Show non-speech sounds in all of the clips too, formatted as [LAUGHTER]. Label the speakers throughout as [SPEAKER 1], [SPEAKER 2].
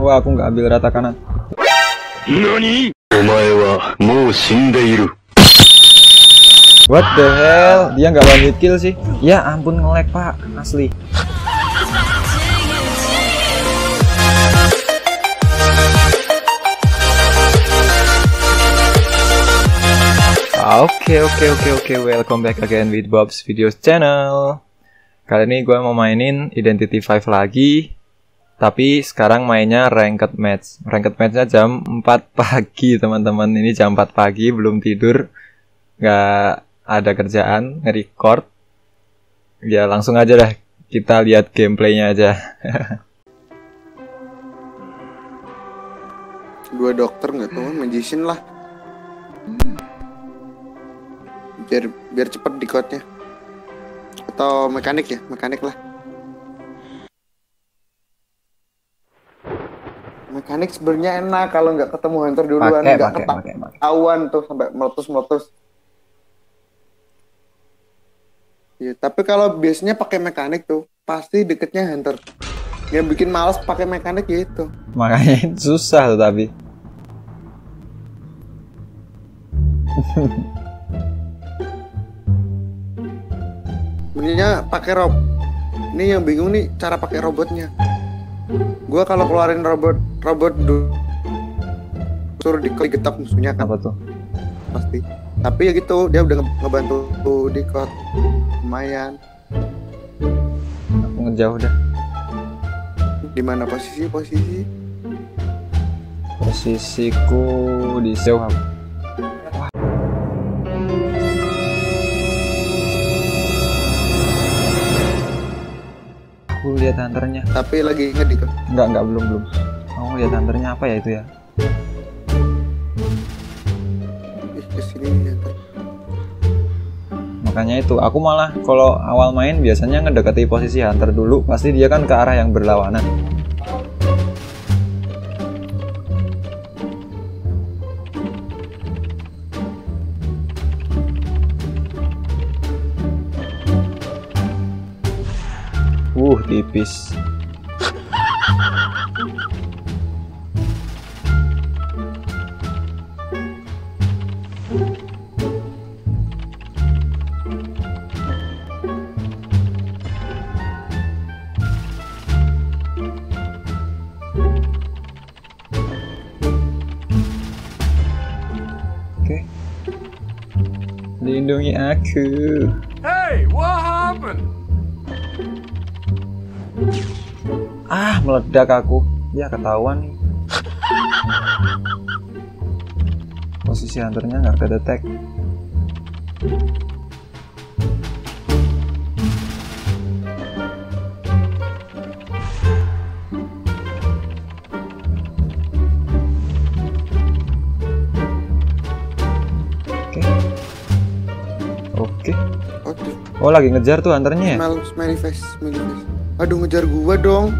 [SPEAKER 1] Wah, aku nggak ambil rata kanan.
[SPEAKER 2] Nani?
[SPEAKER 1] What the hell? Dia nggak one hit kill sih. Ya ampun ngelek pak, asli. Oke okay, oke okay, oke okay, oke, welcome back again with Bob's Videos Channel. Kali ini gue mau mainin Identity 5 lagi tapi sekarang mainnya ranked match. Ranked matchnya jam 4 [LAUGHS] pagi teman-teman. Ini jam 4 pagi, belum tidur, nggak ada kerjaan, nge-record. Ya langsung aja dah, kita lihat gameplaynya aja. [LAUGHS]
[SPEAKER 3] dua dokter nggak tahu magician lah biar biar cepet di atau mekanik ya mekanik lah mekanik sebenarnya enak kalau nggak ketemu hunter duluan nggak ketahuan tuh sampai meletus meletus ya, tapi kalau biasanya pakai mekanik tuh pasti deketnya hunter yang bikin males pakai mekanik gitu
[SPEAKER 1] Makanya [LAUGHS] susah tuh tapi.
[SPEAKER 3] Mendingnya pakai rob. Ini yang bingung nih cara pakai robotnya. Gua kalau keluarin robot robot du- suruh di digetok musuhnya kan
[SPEAKER 1] Apa tuh?
[SPEAKER 3] pasti. Tapi ya gitu dia udah nge- ngebantu di kot lumayan.
[SPEAKER 1] Aku ngejauh dah.
[SPEAKER 3] Di mana posisi posisi?
[SPEAKER 1] Posisiku di jauh lihat hunternya.
[SPEAKER 3] Tapi lagi ngedikot.
[SPEAKER 1] Enggak, enggak belum belum. Aku lihat hunternya apa ya itu ya? Makanya itu aku malah kalau awal main biasanya ngedekati posisi hunter dulu, pasti dia kan ke arah yang berlawanan. Tipis. Oke. Lindungi aku.
[SPEAKER 2] Hey, what happened?
[SPEAKER 1] Ah, meledak aku. Ya ketahuan nih. Posisi hunternya nggak kedetek. Oke. Oke. Oh, lagi ngejar tuh hunternya ya?
[SPEAKER 3] face. Aduh ngejar gua dong.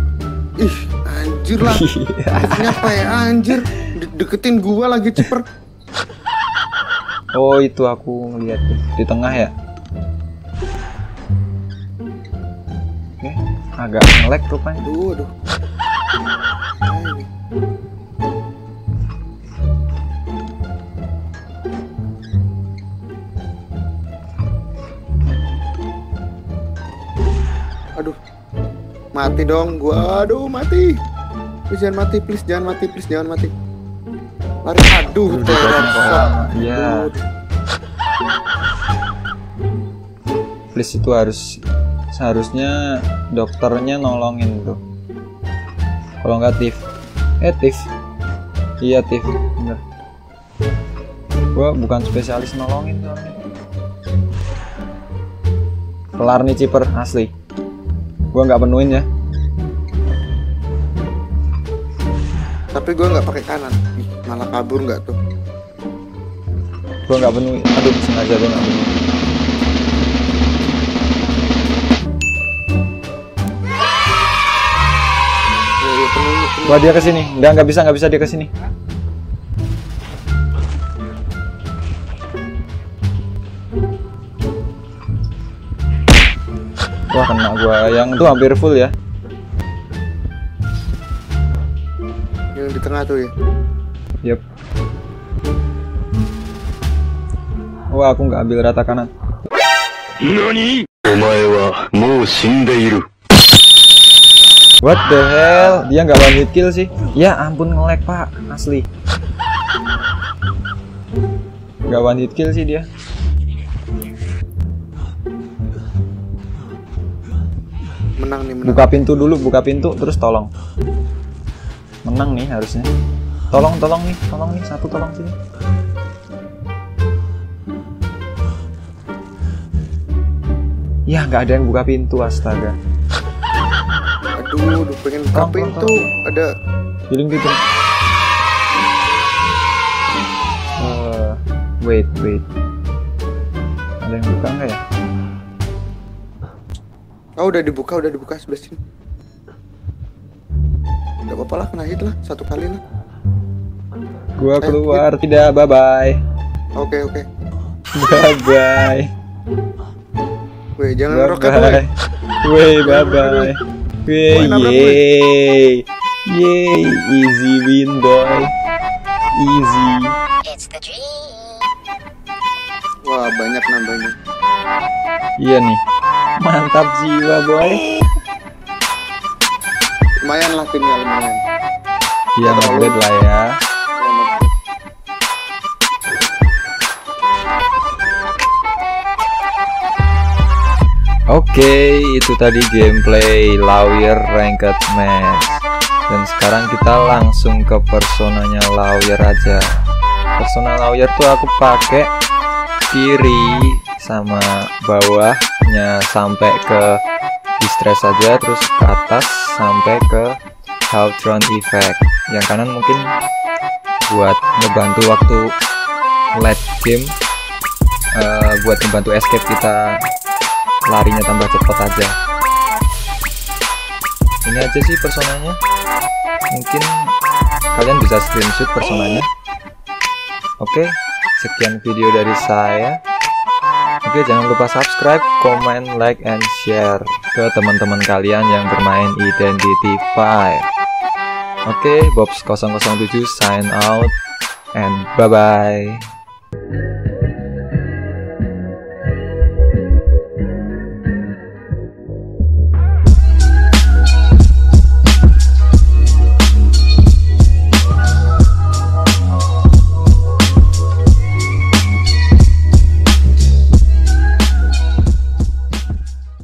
[SPEAKER 3] Ih, anjir lah. [LAUGHS] Apa ya anjir? De- deketin gua lagi ceper.
[SPEAKER 1] Oh itu aku ngeliat di tengah ya. Oke, agak ngelek rupanya.
[SPEAKER 3] Aduh. Aduh. Mati dong gua. Aduh, mati. Please jangan mati, please jangan mati, please jangan mati. Lari aduh.
[SPEAKER 1] Iya.
[SPEAKER 3] Aduh.
[SPEAKER 1] Please itu harus seharusnya dokternya nolongin tuh. Kalau nggak Tif, eh Tif, iya Tif, bener. Gua bukan spesialis nolongin soalnya. Kelar nih ciper asli. Gua nggak penuhin ya.
[SPEAKER 3] Tapi gua nggak pakai kanan. Malah kabur nggak tuh?
[SPEAKER 1] Gua nggak penuhin. Aduh sengaja gua nggak penuhin.
[SPEAKER 3] Ya, ya, penuh, penuh.
[SPEAKER 1] Wah dia ke sini, nggak nggak bisa nggak bisa dia ke sini. wah kena gua. Yang itu hampir full ya.
[SPEAKER 3] Yang di tengah tuh ya?
[SPEAKER 1] Yep. Wah aku nggak ambil rata kanan.
[SPEAKER 2] NANI? Omae wa mou shindeiru
[SPEAKER 1] What the hell? Dia nggak one hit kill sih. Ya ampun ngelek pak, asli. Gak one hit kill sih dia.
[SPEAKER 3] Menang nih menang.
[SPEAKER 1] Buka pintu dulu, buka pintu, terus tolong. Menang nih harusnya. Tolong, tolong nih, tolong nih, satu tolong sini. Ya nggak ada yang buka pintu astaga.
[SPEAKER 3] Aduh, aduh pengen buka
[SPEAKER 1] Tolong,
[SPEAKER 3] pintu.
[SPEAKER 1] tolong.
[SPEAKER 3] Ada
[SPEAKER 1] Healing gitu. Eh, wait, wait. Ada yang buka nggak ya?
[SPEAKER 3] Oh udah dibuka, udah dibuka sebelah sini. Gak apa-apa lah, kena hit lah, satu kali lah.
[SPEAKER 1] Gua
[SPEAKER 3] Eh,
[SPEAKER 1] keluar, tidak, bye bye.
[SPEAKER 3] Oke oke.
[SPEAKER 1] Bye bye.
[SPEAKER 3] Weh jangan
[SPEAKER 1] Bye bye.
[SPEAKER 3] weh.
[SPEAKER 1] Wey, bye bye.
[SPEAKER 3] Nabrak,
[SPEAKER 1] yeay. Yeay, easy win boy. Easy.
[SPEAKER 3] Wah banyak nambahnya.
[SPEAKER 1] Iya nih. Mantap jiwa boy.
[SPEAKER 3] Lumayan lah timnya lumayan.
[SPEAKER 1] Iya, bad lah ya. Oke, itu tadi gameplay Lawyer Ranked Match. Dan sekarang kita langsung ke personanya Lawyer aja. Persona Lawyer tuh aku pakai kiri sama bawahnya sampai ke distress aja terus ke atas sampai ke Haltron Effect. Yang kanan mungkin buat ngebantu waktu late game eh, buat ngebantu escape kita larinya tambah cepet aja. Ini aja sih personanya. Mungkin kalian bisa screenshot personanya. Oke sekian video dari saya oke jangan lupa subscribe comment like and share ke teman-teman kalian yang bermain Identity 5 oke Bobs007 sign out and bye bye